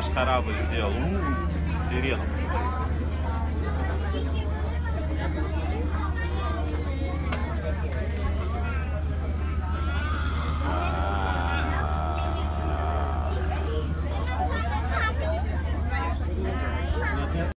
наш корабль сделал. У, сирену.